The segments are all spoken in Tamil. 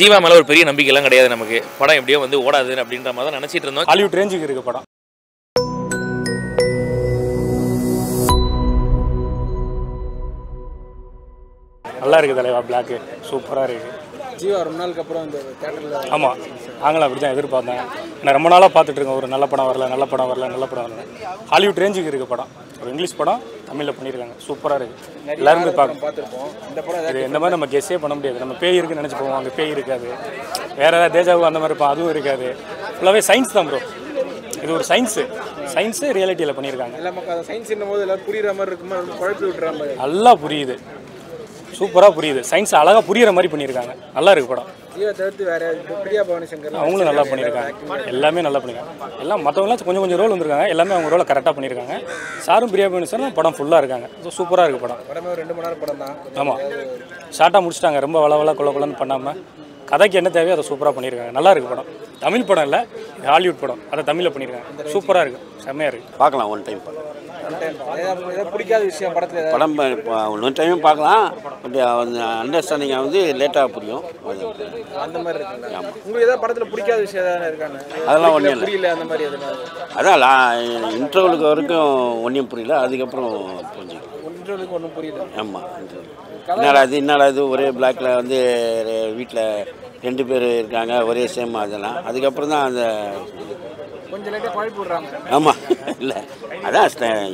ஜீவா மேலே ஒரு பெரிய நம்பிக்கைலாம் கிடையாது நமக்கு. படம் எப்படியோ வந்து ஓடாது அப்படின்ற மாதிரி தான் நினச்சிட்டு இருந்தோம். ஹாலிவுட் ரேஞ்சுக்கு இருக்கு படம். நல்லா இருக்கு தலைவா பிளாக்கு சூப்பராக இருக்கு. ஜீவா ரொம்ப நாளுக்கு அப்புறம் இந்த தேட்டரில் ஆமாம் நாங்களும் அப்படி தான் எதிர்பார்த்தேன். நான் ரொம்ப நாளாக பார்த்துட்டு இருக்கேன். ஒரு நல்ல படம் வரல நல்ல படம் வரல நல்ல படம் வரல ஹாலிவுட் ரேஞ்சுக்கு இருக்கு படம். ஒரு இங்கிலீஷ் படம் தமிழில் பண்ணியிருக்காங்க. சூப்பராக இருக்கு. எல்லாரும் போய் பார்க்கணும். இது இந்த மாதிரி நம்ம கெஸ்ஸே பண்ண முடியாது. நம்ம பேய் இருக்குன்னு நினச்சி போவோம். அங்கே பேய் இருக்காது. வேற ஏதாவது தேஜாவு அந்த மாதிரி இருப்போம் அதுவும் இருக்காது. ஃபுல்லாகவே சயின்ஸ் தான் ப்ரோ இது ஒரு சயின்ஸு சயின்ஸு ரியாலிட்டியில் பண்ணியிருக்காங்க. எல்லாம் சயின்ஸ் என்னும் போது எல்லாரும் புரியுற மாதிரி இருக்குமா ரொம்ப குழப்பி விட்டுற மாதிரி. நல்லா புரியுது. சூப்பராக புரியுது. சயின்ஸ் அழகாக புரியுற மாதிரி பண்ணியிருக்காங்க. நல்லா இருக்கு படம். ஜீவா தவிர்த்து வேற இப்ப பிரியா பவானி சங்கர் அவங்களும் நல்லா பண்ணியிருக்காங்க. எல்லாமே நல்லா பண்ணியிருக்காங்க. எல்லாம் மற்றவங்களாம் கொஞ்சம் கொஞ்சம் ரோல் வந்திருக்காங்க. எல்லாமே அவங்க ரோலை கரெக்டாக பண்ணியிருக்காங்க. சாரும் பிரியா பண்ணி சார் படம் ஃபுல்லாக இருக்காங்க. சூப்பராக இருக்குது படம். படமே ஒரு ரெண்டு மணி நேரம் படம் தான். ஆமாம் ஷார்ட்டாக முடிச்சிட்டாங்க. ரொம்ப வள வள கொள்ள கொள்ளன்னு பண்ணாமல் கதைக்கு என்ன தேவையோ அதை சூப்பராக பண்ணியிருக்காங்க. நல்லா இருக்கு படம். தமிழ் படம் இல்லை ஹாலிவுட் படம். அதை தமிழில் பண்ணியிருக்காங்க. சூப்பராக இருக்குது செம்மையாக இருக்குது பார்க்கலாம் ஒன் டைம் பிடிக்காத விஷயம் படத்தில் படம் ஒன் டைமும் பார்க்கலாம். பட் அந்த அண்டர்ஸ்டாண்டிங் வந்து லேட்டாக புரியும். அந்த மாதிரி உங்களுக்கு ஏதாவது படத்தில் பிடிக்காத விஷயம் ஏதாவது இருக்காங்க அதெல்லாம் ஒன்றும் புரியல அந்த மாதிரி அதான் இன்டர்வலுக்கு வரைக்கும் ஒன்றும் புரியல. அதுக்கப்புறம் புரிஞ்சுக்கலாம். ஒன்றுக்கு ஒன்றும் புரியல. ஆமாம் என்னடா இது என்னடா இது ஒரே பிளாக்ல வந்து வீட்டில் ரெண்டு பேர் இருக்காங்க. ஒரே சேம் அதெல்லாம். அதுக்கப்புறம் தான் அந்த கொஞ்சம் லைட்டாக குழப்பி விடுறாங்க ஆமாம் இல்லை அதான்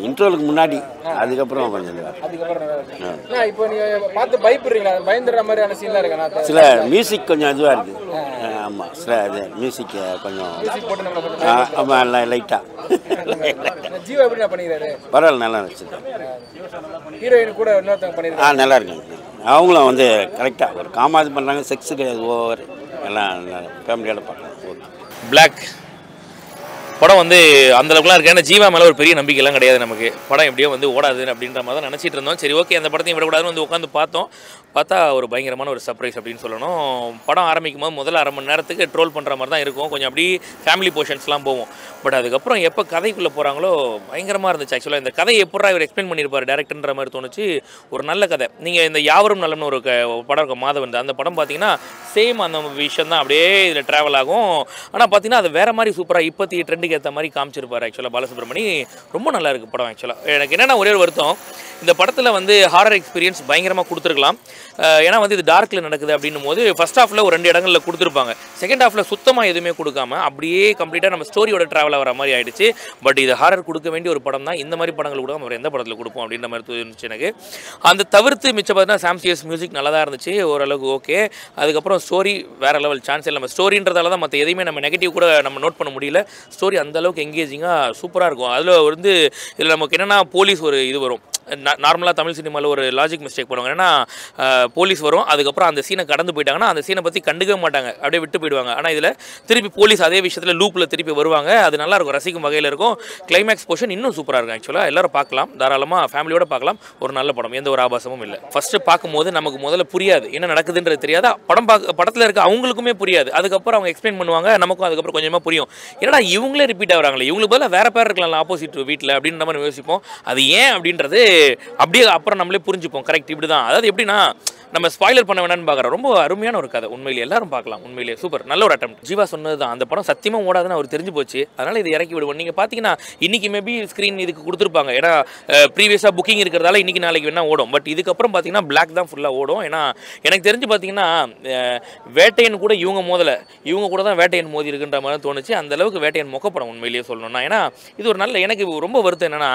இன்டர்வலுக்கு முன்னாடி அதுக்கப்புறம் கொஞ்சம். அதுக்கப்புறம் இப்போ நீங்க பார்த்து பயப்படுறீங்களா? பயந்துடுற மாதிரியான சீன்லாம் இருக்கா? சில மியூசிக் கொஞ்சம் இதுவாக இருக்குது ஆமாம் சில இது மியூசிக் கொஞ்சம் ஆமாம் லைட்டாக ஜீவா எப்படி பண்ணிக்கிறாரு? பரவாயில்ல நல்லா வச்சுருக்கேன் ஹீரோயின் கூட இன்னொருத்தவங்க பண்ணிருக்காங்க. ஆ நல்லா இருக்குங்க அவங்களும் வந்து கரெக்டாக ஒரு காமாது பண்ணுறாங்க செக்ஸு கிடையாது ஓவர். எல்லாம் நல்லா ஃபேமிலியோட பார்க்கலாம் ஓகே பிளாக் படம் வந்து அந்த அளவுக்குலாம் ஏன்னா ஜீவா மேலே ஒரு பெரிய நம்பிக்கைலாம் கிடையாது நமக்கு. படம் எப்படியோ வந்து ஓடாது அப்படின்ற மாதிரி தான் நினச்சிட்டு இருந்தோம். சரி ஓகே அந்த படத்தையும் விடக்கூடாதுன்னு வந்து உட்காந்து பார்த்தோம். பார்த்தா ஒரு பயங்கரமான ஒரு சர்ப்ரைஸ் அப்படின்னு சொல்லணும். படம் ஆரம்பிக்கும் போது முதல்ல அரை மணி நேரத்துக்கு ட்ரோல் பண்ணுற மாதிரி தான் இருக்கும். கொஞ்சம் அப்படியே ஃபேமிலி போர்ஷன்ஸ்லாம் போவோம். பட் அதுக்கப்புறம் எப்போ கதைக்குள்ளே போகிறாங்களோ பயங்கரமாக இருந்துச்சு. ஆக்சுவலாக இந்த கதையை எப்படா இவர் எக்ஸ்பிளைன் பண்ணியிருப்பார் டேரக்டர்ன்ற மாதிரி தோணுச்சு. ஒரு நல்ல கதை. நீங்கள் இந்த யாவரும் நலம்னு ஒரு படம் இருக்கும் மாதவன். அந்த படம் பார்த்தீங்கன்னா சேம் அந்த விஷயம் தான் அப்படியே இதில் ட்ராவல் ஆகும். ஆனால் பார்த்தீங்கன்னா அது வேறு மாதிரி சூப்பராக இப்போத்தி ட்ரெண்டுக்கு ஏற்ற மாதிரி காமிச்சிருப்பார் ஆக்சுவலாக பாலசுப்ரமணி. ரொம்ப நல்லா இருக்குது படம் ஆக்சுவலாக எனக்கு என்னென்ன ஒரே ஒரு வருத்தம். இந்த படத்தில் வந்து ஹாரர் எக்ஸ்பீரியன்ஸ் பயங்கரமாக கொடுத்துருக்கலாம். ஏன்னா வந்து இது டார்க்கில் நடக்குது அப்படின்னும் போது ஃபர்ஸ்ட் ஹாஃபில் ஒரு ரெண்டு இடங்களில் கொடுத்துருப்பாங்க. செகண்ட் ஹாஃபில் சுத்தமாக எதுவுமே கொடுக்காம அப்படியே கம்ப்ளீட்டாக நம்ம ஸ்டோரியோட ட்ராவல் வர மாதிரி ஆயிடுச்சு. பட் இது ஹாரர் கொடுக்க வேண்டிய ஒரு படம் தான் இந்த மாதிரி படங்கள் கூட நம்ம எந்த படத்தில் கொடுப்போம் அப்படின்ற மாதிரி தோணுச்சு எனக்கு. அந்த தவிர்த்து மிச்சம் பார்த்தீங்கன்னா சாம்சியஸ் மியூசிக் நல்லா தான் இருந்துச்சு. ஓரளவுக்கு ஓகே அதுக்கப்புறம் ஸ்டோரி வேற லெவல் சான்ஸ் இல்லை நம்ம ஸ்டோரின்றதால தான் மற்ற எதையுமே நம்ம நெகட்டிவ் கூட நம்ம நோட் பண்ண முடியல. ஸ்டோரி அந்த அளவுக்கு எங்கேஜிங்காக சூப்பராக இருக்கும். அதில் வந்து இதில் நமக்கு என்னென்னா போலீஸ் ஒரு இது வரும். நார்மலாக தமிழ் சினிமாவில் ஒரு லாஜிக் மிஸ்டேக் பண்ணுவாங்க. ஏன்னா போலீஸ் வரும் அதுக்கப்புறம் அந்த சீனை கடந்து போயிட்டாங்கன்னா அந்த சீனை பற்றி கண்டுக்கவே மாட்டாங்க. அப்படியே விட்டு போயிடுவாங்க. ஆனால் இதில் திருப்பி போலீஸ் அதே விஷயத்தில் லூப்பில் திருப்பி வருவாங்க. அது நல்லா இருக்கும். ரசிக்கும் வகையில் இருக்கும். கிளைமேக்ஸ் போர்ஷன் இன்னும் சூப்பராக இருக்கும் ஆக்சுவலாக எல்லோரும் பார்க்கலாம். தாராளமாக ஃபேமிலியோட பார்க்கலாம். ஒரு நல்ல படம். எந்த ஒரு ஆபாசமும் இல்லை. ஃபஸ்ட்டு பார்க்கும்போது நமக்கு முதல்ல புரியாது. என்ன நடக்குதுன்றது தெரியாத. படம் பார்க்க படத்தில் இருக்க அவங்களுக்குமே புரியாது. அதுக்கப்புறம் அவங்க எக்ஸ்பிளைன் பண்ணுவாங்க. நமக்கும் அதுக்கப்புறம் கொஞ்சமாக புரியும். என்னடா இவங்களே ரிப்பீட் ஆகுறாங்களே. இவங்களுக்கு பதிலாக வேறு பேர் இருக்கலாம். ஆப்போசிட் வீட்டில் அப்படின்ற மாதிரி யோசிப்போம். அது ஏன் அப்படின்றது அப்படியே அப்புறம் நம்மளே புரிஞ்சுப்போம். கரெக்ட் இப்படி தான் அதாவது எப்படின்னா நம்ம ஸ்பாய்லர் பண்ண வேணாம்னு பார்க்குறோம். ரொம்ப அருமையான ஒரு கதை. உண்மையிலே எல்லாரும் பார்க்கலாம். உண்மையிலே சூப்பர். நல்ல ஒரு அட்டம் ஜீவா சொன்னது தான் அந்த படம் சத்தியமாக ஓடாதுன்னு அவர் தெரிஞ்சு போச்சு. அதனால் இதை இறக்கி விடுவோம். நீங்கள் பார்த்தீங்கன்னா இன்றைக்கி மேபி ஸ்க்ரீன் இதுக்கு கொடுத்துருப்பாங்க. ஏன்னா ப்ரீவியஸாக புக்கிங் இருக்கிறதால இன்னைக்கு நாளைக்கு வேணால் ஓடும். பட் இதுக்கப்புறம் பார்த்தீங்கன்னா பிளாக் தான் ஃபுல்லாக ஓடும். ஏன்னா எனக்கு தெரிஞ்சு பார்த்தீங்கன்னா வேட்டையன் கூட இவங்க மோதலை. இவங்க கூட தான் வேட்டையன் மோதி இருக்குன்ற மாதிரி தோணுச்சு. அந்த அளவுக்கு வேட்டையன் மொக்கப்படம் உண்மையிலேயே சொல்லணும்னா. ஏன்னா இது ஒரு நல்ல எனக்கு ரொம்ப வருத்தம் என்னன்னா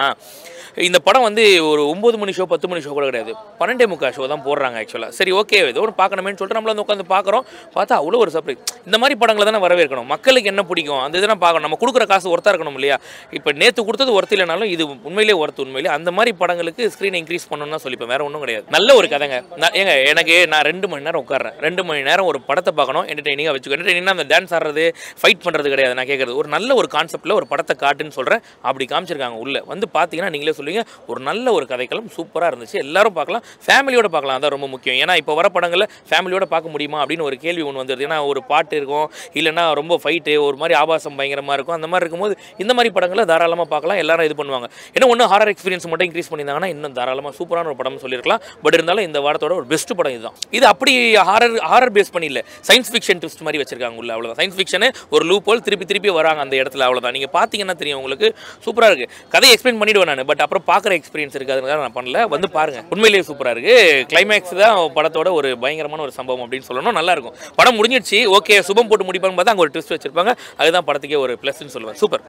இந்த படம் வந்து ஒரு ஒம்பது மணி ஷோ பத்து மணி ஷோ கூட கிடையாது. பன்னெண்டே முக்கா ஷோ தான் போடுறாங்க ஆக்சுவலாக சரி ஓகே ஏதோ ஒன்று பார்க்கணுமேனு சொல்லிட்டு நம்மள வந்து உட்காந்து பார்க்குறோம். பார்த்தா அவ்வளோ ஒரு சர்ப்ரைஸ் இந்த மாதிரி படங்களை தானே வரவேற்கணும். மக்களுக்கு என்ன பிடிக்கும்? அந்த இதெல்லாம் பார்க்கணும். நம்ம கொடுக்குற காசு ஒர்த்தாக இருக்கணும் இல்லையா? இப்போ நேற்று கொடுத்தது ஒர்த்து இல்லைனாலும் இது உண்மையிலேயே ஒருத்த உண்மையிலே அந்த மாதிரி படங்களுக்கு ஸ்க்ரீனை இன்க்ரீஸ் பண்ணணும்னு சொல்லிப்பேன். வேறு ஒன்றும் கிடையாது. நல்ல ஒரு கதைங்க. நான் ஏங்க எனக்கு நான் ரெண்டு மணி நேரம் உட்கார்றேன். ரெண்டு மணி நேரம் ஒரு படத்தை பார்க்கணும். என்டர்டெய்னிங்காக வச்சுக்கோ. என்டர்டெய்னிங்னா அந்த டான்ஸ் ஆடுறது ஃபைட் பண்ணுறது கிடையாது. நான் கேட்குறது ஒரு நல்ல ஒரு கான்செப்ட்டில் ஒரு படத்தை காட்டுன்னு சொல்கிறேன் அப்படி காமிச்சிருக்காங்க உள்ள. வந்து பார்த்தீங்கன்னா நீங்களே சொல்லுவீங்க ஒரு நல்ல ஒரு கதைக்களம். சூப்பராக இருந்துச்சு. எல்லாரும் பார்க்கலாம். ஃபேமிலியோட பார்க்கலாம். அதான் ரொம்ப முக்கியம். ஏன்னா இப்போ வர படங்களில் ஃபேமிலியோட பார்க்க முடியுமா? அப்படின்னு ஒரு கேள்வி ஒன்று வந்துடுது ஏன்னா ஒரு பாட்டு இருக்கும். இல்லைனா ரொம்ப ஃபைட்டு ஒரு மாதிரி ஆபாசம் பயங்கரமாக இருக்கும். அந்த மாதிரி இருக்கும்போது இந்த மாதிரி படங்களை தாராளமாக பார்க்கலாம். எல்லாரும் இது பண்ணுவாங்க. ஏன்னா ஒன்று ஹாரர் எக்ஸ்பீரியன்ஸ் மட்டும் இன்க்ரீஸ் பண்ணியிருந்தாங்கன்னா இன்னும் தாராளமாக சூப்பரான ஒரு படம் சொல்லியிருக்கலாம். பட் இருந்தாலும் இந்த வாரத்தோட ஒரு பெஸ்ட் படம் இதுதான். இது அப்படி ஹாரர் ஹாரர் பேஸ் பண்ணி இல்லை. சயின்ஸ் ஃபிக்ஷன் ட்விஸ்ட் மாதிரி வச்சிருக்காங்க உள்ள. அவ்வளோதான் சயின்ஸ் ஃபிக்ஷனு ஒரு லூப் போல் திருப்பி திருப்பி வராங்க அந்த இடத்துல. அவ்வளோதான் நீங்கள் பார்த்தீங்கன்னா தெரியும் உங்களுக்கு. சூப்பராக இருக்குது கதையை எக்ஸ்பிளைன் பண்ணிவிடுவேன் நான். பட் அப்புறம் பார்க்குற எக்ஸ்பீரியன்ஸ் இருக்குது அதுக்காக நான் பண்ணல. வந்து பாருங்க. உண்மையிலேயே சூப்பராக இருக்கு. கிளைமேக்ஸ் தான் படத்தோட ஒரு பயங்கரமான ஒரு சம்பவம் அப்படின்னு சொல்லணும். நல்லா இருக்கும். படம் முடிஞ்சிடுச்சு. ஓகே சுபம் போட்டு முடிப்பாங்க பார்த்தா அங்கே ஒரு ட்விஸ்ட் வச்சிருப்பாங்க. அதுதான் படத்துக்கே ஒரு ப்ளஸ்ன்னு சொல்லுவேன். சூப்பர்